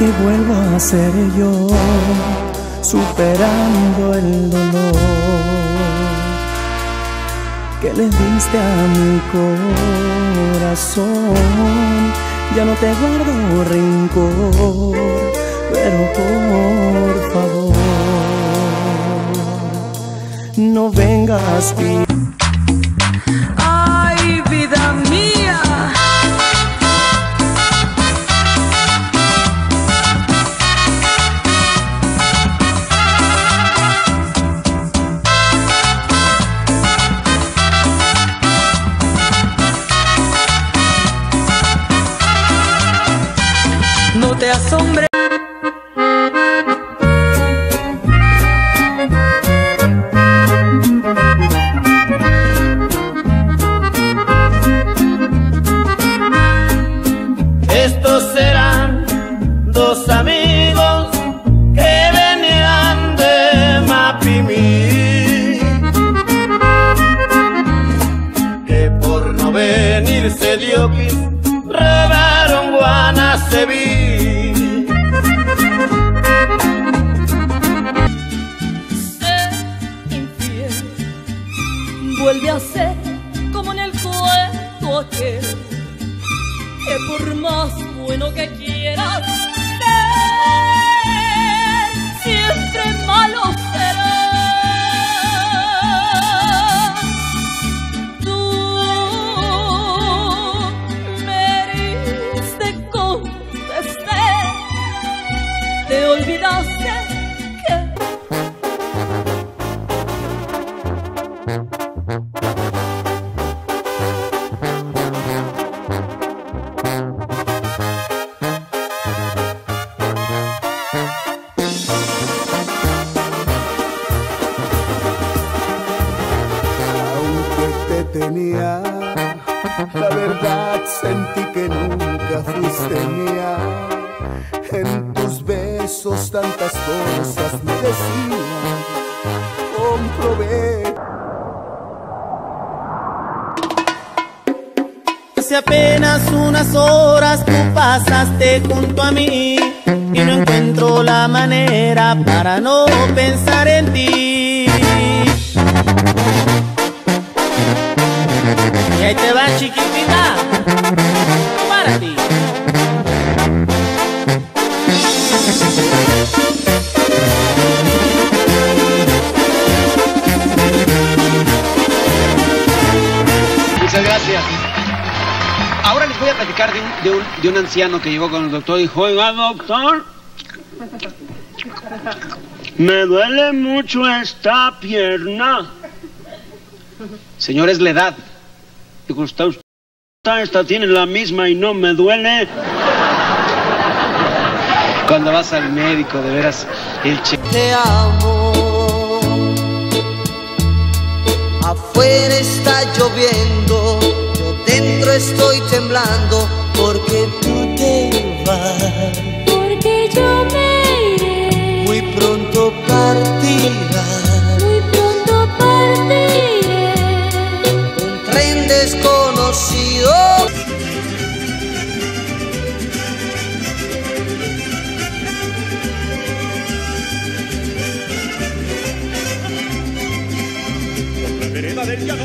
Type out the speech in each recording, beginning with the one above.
que vuelvo a ser yo, superando el dolor que le diste a mi corazón. Ya no te guardo rencor, pero por favor, no vengas y Te. Estos serán dos amigos que venían de Mapimí, que por no venirse Diokis robaron Guanaceví. Vuelve a ser como en el cuento aquel, que por más bueno que quieras ser, siempre malo serás. Tú me heriste con desdén, te olvidaste sentí que nunca fuiste mía. En tus besos tantas cosas me decían, comprobé. Hace apenas unas horas tú pasaste junto a mí y no encuentro la manera para no pensar en ti. De un, anciano que llegó con el doctor y dijo, oiga doctor, me duele mucho esta pierna. Señor, es la edad. Dijo, ¿está usted? Esta tiene la misma y no me duele. Cuando vas al médico, de veras, el che... te amo. Afuera está lloviendo, estoy temblando porque tú te vas. Porque yo me iré, Muy pronto partirás. muy pronto partiré. Un tren desconocido. La vereda del llano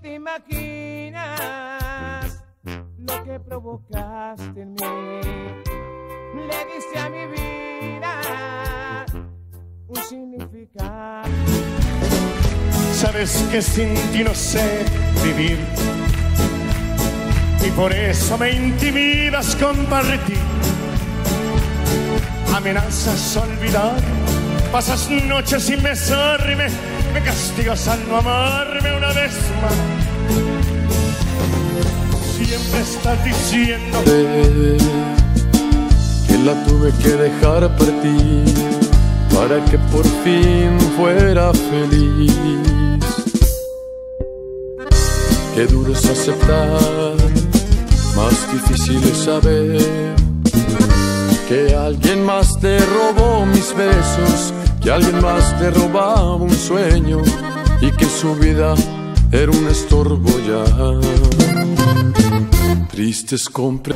te imaginas lo que provocaste en mí. Le diste a mi vida un significado. Sabes que sin ti no sé vivir. Y por eso me intimidas compartir. Amenazas olvidar, pasas noches sin besarme me castigas al no amarme una vez más. Siempre estás diciendo que la tuve que dejar partir para que por fin fuera feliz. Qué duro es aceptar, más difícil es saber que alguien más te robó mis besos, que alguien más te robaba un sueño y que su vida era un estorbo ya. Tristes compre